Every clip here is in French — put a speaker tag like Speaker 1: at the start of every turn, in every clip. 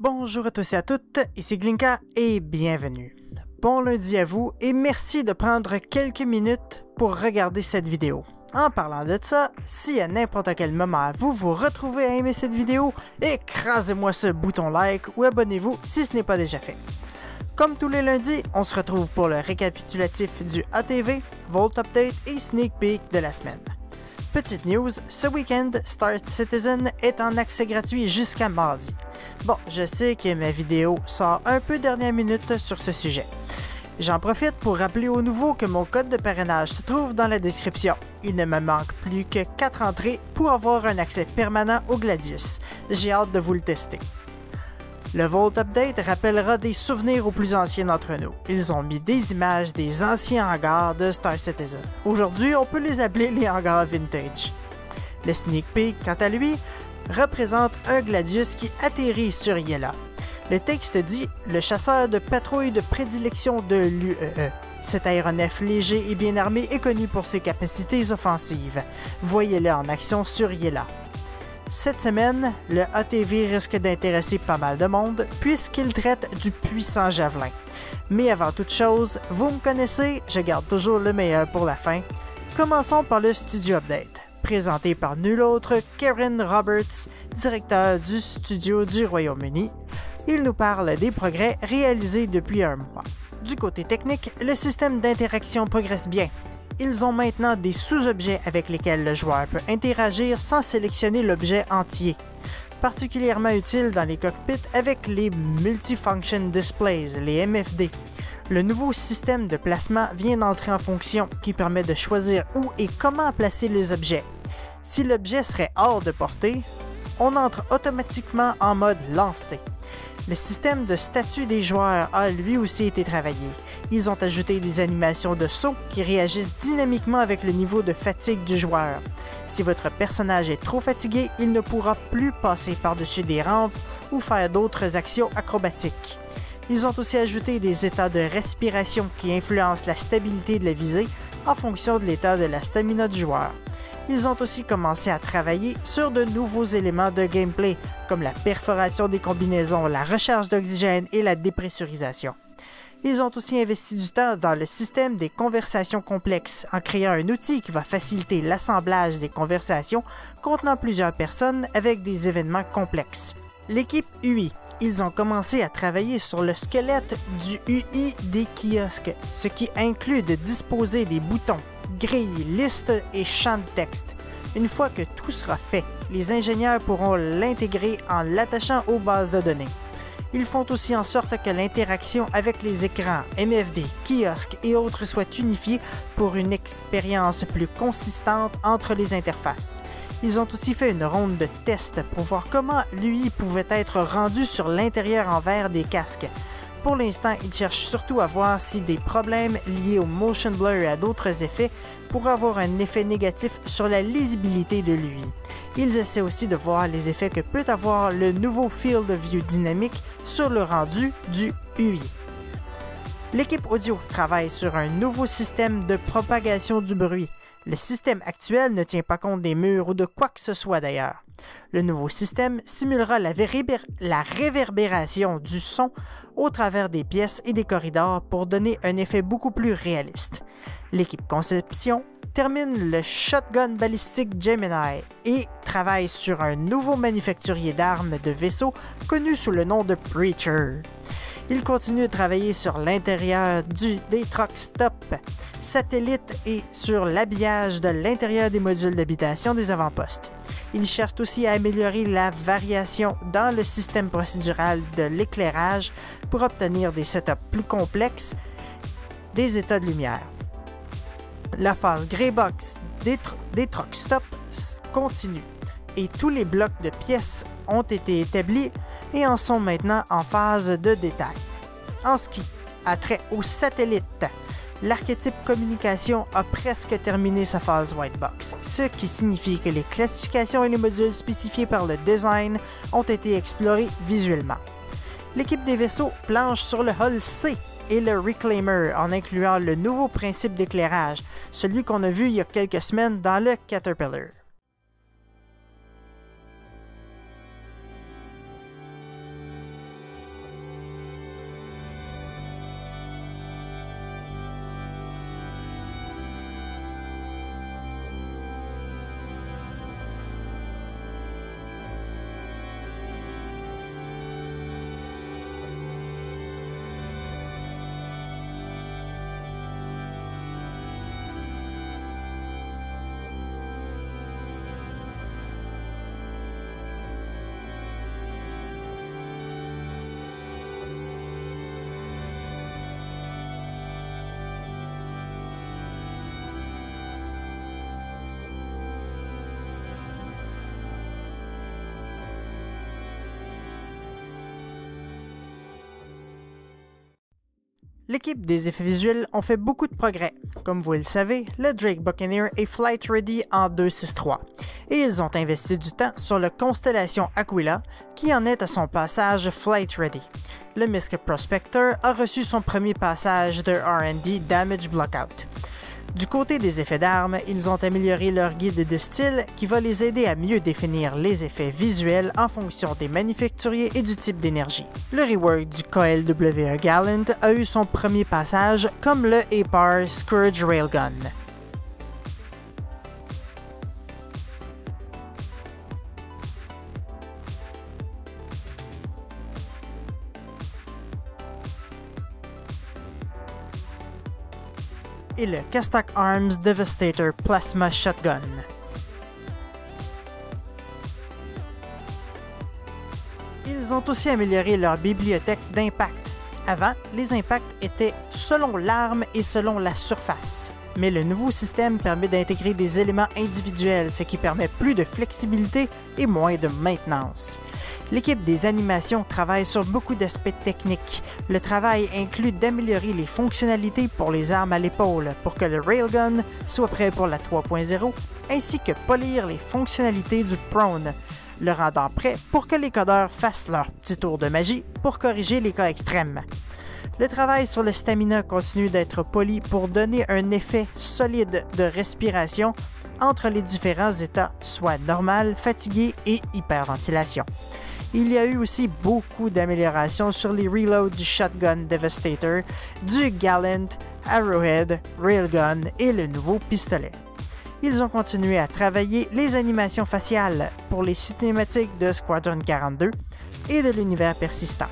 Speaker 1: Bonjour à tous et à toutes, ici Glinka et bienvenue. Bon lundi à vous et merci de prendre quelques minutes pour regarder cette vidéo. En parlant de ça, si à n'importe quel moment vous vous retrouvez à aimer cette vidéo, écrasez-moi ce bouton like ou abonnez-vous si ce n'est pas déjà fait. Comme tous les lundis, on se retrouve pour le récapitulatif du ATV, Volt Update et Sneak Peek de la semaine. Petite news, ce week-end, Star Citizen est en accès gratuit jusqu'à mardi. Bon, je sais que ma vidéo sort un peu dernière minute sur ce sujet. J'en profite pour rappeler aux nouveaux que mon code de parrainage se trouve dans la description. Il ne me manque plus que 4 entrées pour avoir un accès permanent au Gladius. J'ai hâte de vous le tester. Le Vault Update rappellera des souvenirs aux plus anciens d'entre nous. Ils ont mis des images des anciens hangars de Star Citizen. Aujourd'hui, on peut les appeler les hangars vintage. Le Sneak Peek, quant à lui, représente un Gladius qui atterrit sur Yela. Le texte dit Le chasseur de patrouille de prédilection de l'UEE. Cet aéronef léger et bien armé est connu pour ses capacités offensives. Voyez-le en action sur Yela. Cette semaine, le ATV risque d'intéresser pas mal de monde puisqu'il traite du puissant javelin. Mais avant toute chose, vous me connaissez, je garde toujours le meilleur pour la fin. Commençons par le Studio Update, présenté par nul autre Karen Roberts, directeur du studio du Royaume-Uni. Il nous parle des progrès réalisés depuis un mois. Du côté technique, le système d'interaction progresse bien, ils ont maintenant des sous-objets avec lesquels le joueur peut interagir sans sélectionner l'objet entier. Particulièrement utile dans les cockpits avec les Multifunction Displays, les MFD. Le nouveau système de placement vient d'entrer en fonction qui permet de choisir où et comment placer les objets. Si l'objet serait hors de portée, on entre automatiquement en mode lancé. Le système de statut des joueurs a lui aussi été travaillé. Ils ont ajouté des animations de saut qui réagissent dynamiquement avec le niveau de fatigue du joueur. Si votre personnage est trop fatigué, il ne pourra plus passer par-dessus des rampes ou faire d'autres actions acrobatiques. Ils ont aussi ajouté des états de respiration qui influencent la stabilité de la visée en fonction de l'état de la stamina du joueur. Ils ont aussi commencé à travailler sur de nouveaux éléments de gameplay, comme la perforation des combinaisons, la recharge d'oxygène et la dépressurisation. Ils ont aussi investi du temps dans le système des conversations complexes en créant un outil qui va faciliter l'assemblage des conversations contenant plusieurs personnes avec des événements complexes. L'équipe UI, ils ont commencé à travailler sur le squelette du UI des kiosques, ce qui inclut de disposer des boutons, grilles, listes et champs de texte. Une fois que tout sera fait, les ingénieurs pourront l'intégrer en l'attachant aux bases de données. Ils font aussi en sorte que l'interaction avec les écrans, MFD, kiosques et autres soit unifiée pour une expérience plus consistante entre les interfaces. Ils ont aussi fait une ronde de tests pour voir comment l'UI pouvait être rendu sur l'intérieur en verre des casques. Pour l'instant, ils cherchent surtout à voir si des problèmes liés au motion blur et à d'autres effets pourraient avoir un effet négatif sur la lisibilité de l'UI. Ils essaient aussi de voir les effets que peut avoir le nouveau Field of View dynamique sur le rendu du UI. L'équipe audio travaille sur un nouveau système de propagation du bruit. Le système actuel ne tient pas compte des murs ou de quoi que ce soit d'ailleurs. Le nouveau système simulera la, réverbération du son au travers des pièces et des corridors pour donner un effet beaucoup plus réaliste. L'équipe conception termine le Shotgun balistique Gemini et travaille sur un nouveau manufacturier d'armes de vaisseaux connu sous le nom de Preacher. Il continue de travailler sur l'intérieur des truck stop satellites et sur l'habillage de l'intérieur des modules d'habitation des avant-postes. Il cherche aussi à améliorer la variation dans le système procédural de l'éclairage pour obtenir des setups plus complexes des états de lumière. La phase Greybox des, des truck stop continue et tous les blocs de pièces ont été établis et en sont maintenant en phase de détail. En ce qui a trait aux satellites, l'archétype communication a presque terminé sa phase white box, ce qui signifie que les classifications et les modules spécifiés par le design ont été explorés visuellement. L'équipe des vaisseaux planche sur le Hull C et le Reclaimer en incluant le nouveau principe d'éclairage, celui qu'on a vu il y a quelques semaines dans le Caterpillar. L'équipe des effets visuels ont fait beaucoup de progrès. Comme vous le savez, le Drake Buccaneer est flight ready en 2.6.3 et ils ont investi du temps sur la constellation Aquila qui en est à son passage flight ready. Le MISC Prospector a reçu son premier passage de R&D Damage Blockout. Du côté des effets d'armes, ils ont amélioré leur guide de style qui va les aider à mieux définir les effets visuels en fonction des manufacturiers et du type d'énergie. Le rework du KLWE Gallant a eu son premier passage comme le APAR Scourge Railgun. Et le Kestak Arms Devastator Plasma Shotgun. Ils ont aussi amélioré leur bibliothèque d'impact. Avant, les impacts étaient selon l'arme et selon la surface, mais le nouveau système permet d'intégrer des éléments individuels, ce qui permet plus de flexibilité et moins de maintenance. L'équipe des animations travaille sur beaucoup d'aspects techniques. Le travail inclut d'améliorer les fonctionnalités pour les armes à l'épaule pour que le Railgun soit prêt pour la 3.0, ainsi que polir les fonctionnalités du Prone, le rendant prêt pour que les codeurs fassent leur petit tour de magie pour corriger les cas extrêmes. Le travail sur le stamina continue d'être poli pour donner un effet solide de respiration entre les différents états, soit normal, fatigué et hyperventilation. Il y a eu aussi beaucoup d'améliorations sur les reloads du Shotgun Devastator, du Gallant, Arrowhead, Railgun et le nouveau pistolet. Ils ont continué à travailler les animations faciales pour les cinématiques de Squadron 42 et de l'univers persistant.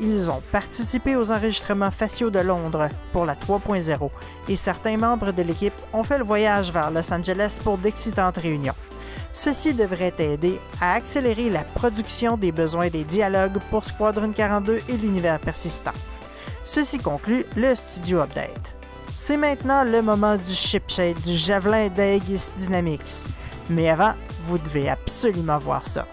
Speaker 1: Ils ont participé aux enregistrements faciaux de Londres pour la 3.0 et certains membres de l'équipe ont fait le voyage vers Los Angeles pour d'excitantes réunions. Ceci devrait aider à accélérer la production des besoins des dialogues pour Squadron 42 et l'univers persistant. Ceci conclut le Studio Update. C'est maintenant le moment du shipshade du javelin d'Aegis Dynamics. Mais avant, vous devez absolument voir ça.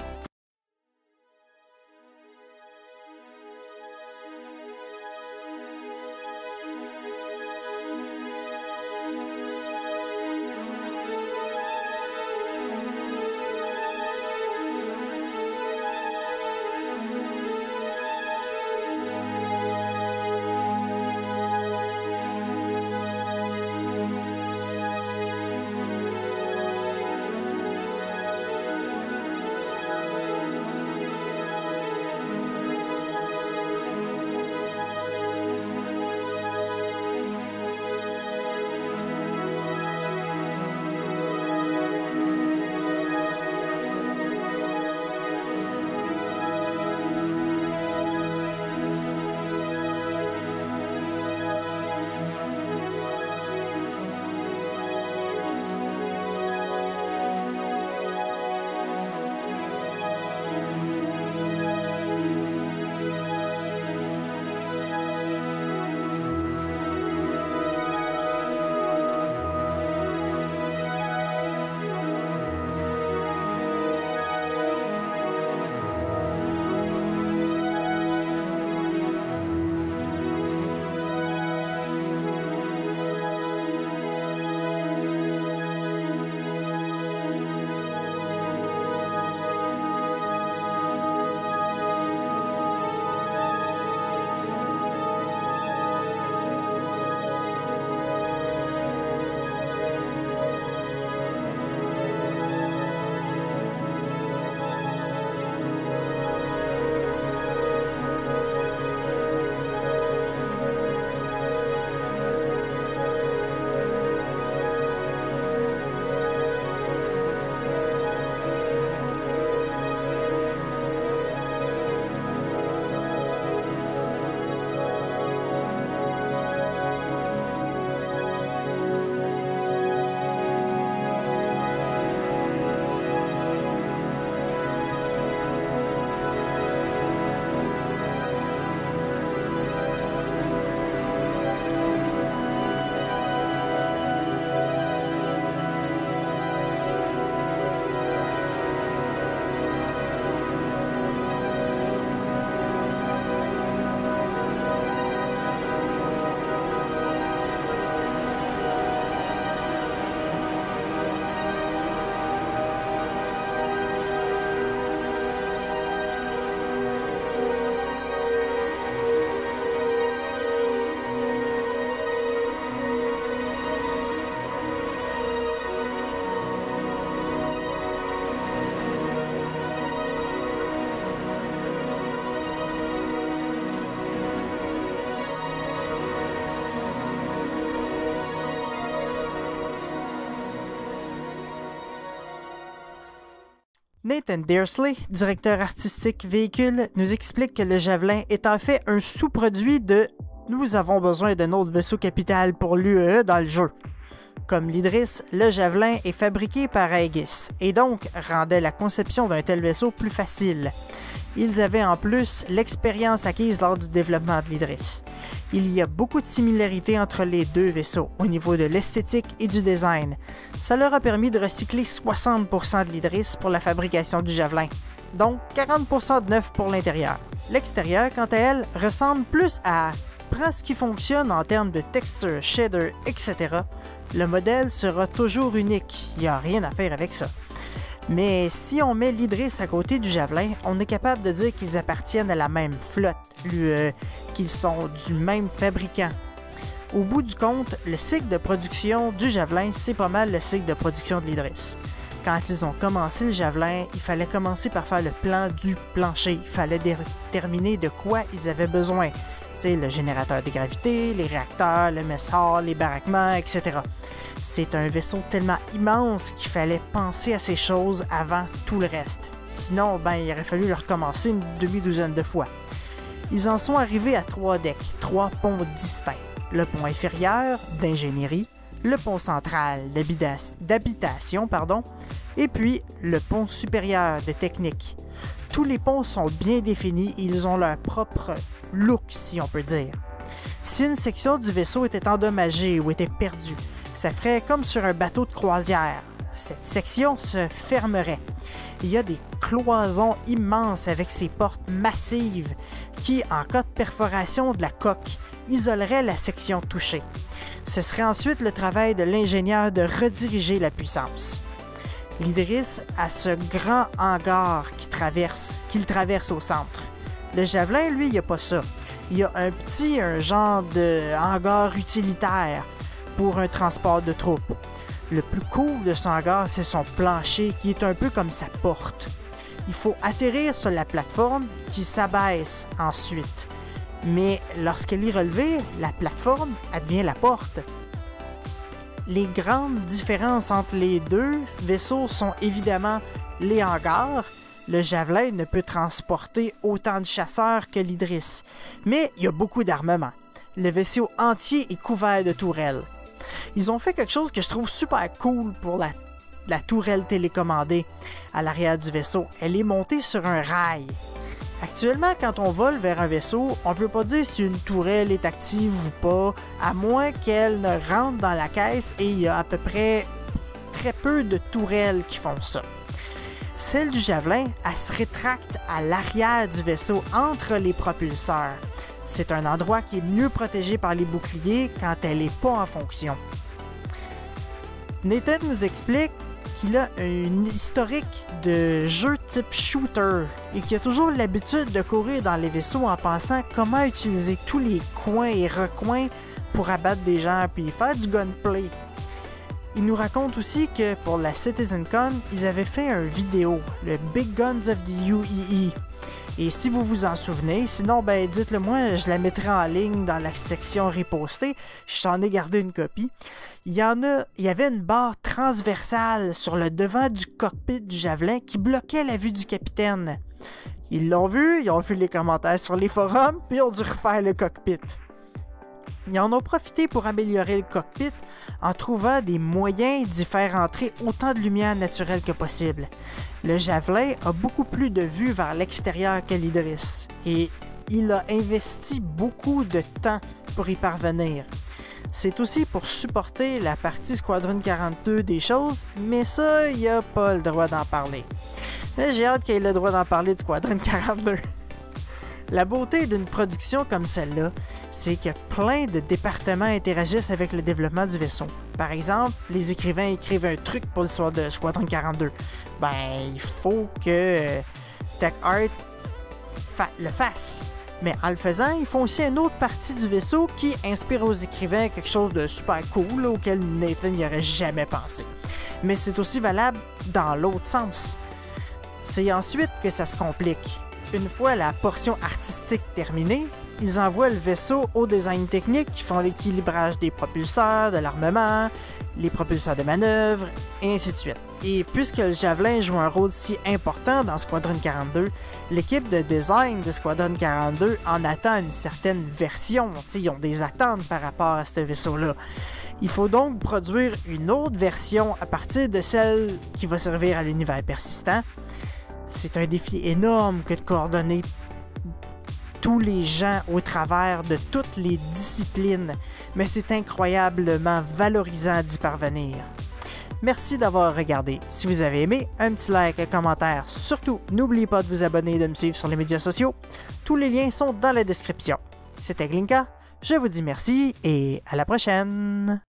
Speaker 1: Nathan Dearsley, directeur artistique véhicule, nous explique que le Javelin est en fait un sous-produit de Nous avons besoin d'un autre vaisseau capital pour l'UE dans le jeu. Comme l'Idris, le Javelin est fabriqué par Aegis et donc rendait la conception d'un tel vaisseau plus facile. Ils avaient en plus l'expérience acquise lors du développement de l'Idris. Il y a beaucoup de similarités entre les deux vaisseaux au niveau de l'esthétique et du design. Ça leur a permis de recycler 60% de l'Idris pour la fabrication du Javelin, donc 40% de neuf pour l'intérieur. L'extérieur, quant à elle, ressemble plus à prends ce qui fonctionne en termes de texture, shader, etc. Le modèle sera toujours unique, il n'y a rien à faire avec ça. Mais si on met l'Idris à côté du Javelin, on est capable de dire qu'ils appartiennent à la même flotte, euh, qu'ils sont du même fabricant. Au bout du compte, le cycle de production du Javelin, c'est pas mal le cycle de production de l'Idris. Quand ils ont commencé le Javelin, il fallait commencer par faire le plan du plancher. Il fallait déterminer de quoi ils avaient besoin. Le générateur de gravité, les réacteurs, le mess hall, les baraquements, etc. C'est un vaisseau tellement immense qu'il fallait penser à ces choses avant tout le reste. Sinon, ben, il aurait fallu le recommencer une demi-douzaine de fois. Ils en sont arrivés à trois decks, trois ponts distincts. Le pont inférieur, d'ingénierie, le pont central d'habitation, pardon, et puis le pont supérieur de technique. Tous les ponts sont bien définis ils ont leur propre look, si on peut dire. Si une section du vaisseau était endommagée ou était perdue, ça ferait comme sur un bateau de croisière. Cette section se fermerait. Il y a des cloisons immenses avec ces portes massives qui, en cas de perforation de la coque, isoleraient la section touchée. Ce serait ensuite le travail de l'ingénieur de rediriger la puissance. L'Idris a ce grand hangar qu'il traverse au centre. Le Javelin, lui, il n'y a pas ça. Il y a un petit, un genre de hangar utilitaire pour un transport de troupes. Le plus cool de son hangar, c'est son plancher qui est un peu comme sa porte. Il faut atterrir sur la plateforme qui s'abaisse ensuite. Mais lorsqu'elle est relevée, la plateforme devient la porte. Les grandes différences entre les deux vaisseaux sont évidemment les hangars. Le Javelin ne peut transporter autant de chasseurs que l'Idris, mais il y a beaucoup d'armement. Le vaisseau entier est couvert de tourelles. Ils ont fait quelque chose que je trouve super cool pour la, la tourelle télécommandée à l'arrière du vaisseau. Elle est montée sur un rail. Actuellement, quand on vole vers un vaisseau, on ne peut pas dire si une tourelle est active ou pas, à moins qu'elle ne rentre dans la caisse et il y a à peu près très peu de tourelles qui font ça. Celle du javelin, elle se rétracte à l'arrière du vaisseau entre les propulseurs. C'est un endroit qui est mieux protégé par les boucliers quand elle n'est pas en fonction. Nathan nous explique qu'il a une historique de jeu type shooter et qu'il a toujours l'habitude de courir dans les vaisseaux en pensant comment utiliser tous les coins et recoins pour abattre des gens puis faire du gunplay. Il nous raconte aussi que pour la CitizenCon, ils avaient fait un vidéo, le Big Guns of the UEE, et si vous vous en souvenez, sinon, ben dites-le moi, je la mettrai en ligne dans la section repostée. J'en ai gardé une copie. Il y en a, il y avait une barre transversale sur le devant du cockpit du javelin qui bloquait la vue du capitaine. Ils l'ont vu, ils ont vu les commentaires sur les forums, puis ils ont dû refaire le cockpit. Ils en ont profité pour améliorer le cockpit en trouvant des moyens d'y faire entrer autant de lumière naturelle que possible. Le Javelin a beaucoup plus de vue vers l'extérieur que l'Idris et il a investi beaucoup de temps pour y parvenir. C'est aussi pour supporter la partie Squadron 42 des choses, mais ça, il a pas le droit d'en parler. J'ai hâte qu'il ait le droit d'en parler de Squadron 42. La beauté d'une production comme celle-là, c'est que plein de départements interagissent avec le développement du vaisseau. Par exemple, les écrivains écrivent un truc pour l'histoire de Squadron 42. Ben, il faut que Tech Art le fasse. Mais en le faisant, ils font aussi une autre partie du vaisseau qui inspire aux écrivains quelque chose de super cool auquel Nathan n'y aurait jamais pensé. Mais c'est aussi valable dans l'autre sens. C'est ensuite que ça se complique. Une fois la portion artistique terminée, ils envoient le vaisseau au design technique qui font l'équilibrage des propulseurs, de l'armement, les propulseurs de manœuvre, et ainsi de suite. Et puisque le javelin joue un rôle si important dans Squadron 42, l'équipe de design de Squadron 42 en attend une certaine version. ils ont des attentes par rapport à ce vaisseau-là. Il faut donc produire une autre version à partir de celle qui va servir à l'univers persistant. C'est un défi énorme que de coordonner tous les gens au travers de toutes les disciplines, mais c'est incroyablement valorisant d'y parvenir. Merci d'avoir regardé. Si vous avez aimé, un petit like, un commentaire. Surtout, n'oubliez pas de vous abonner et de me suivre sur les médias sociaux. Tous les liens sont dans la description. C'était Glinka, je vous dis merci et à la prochaine.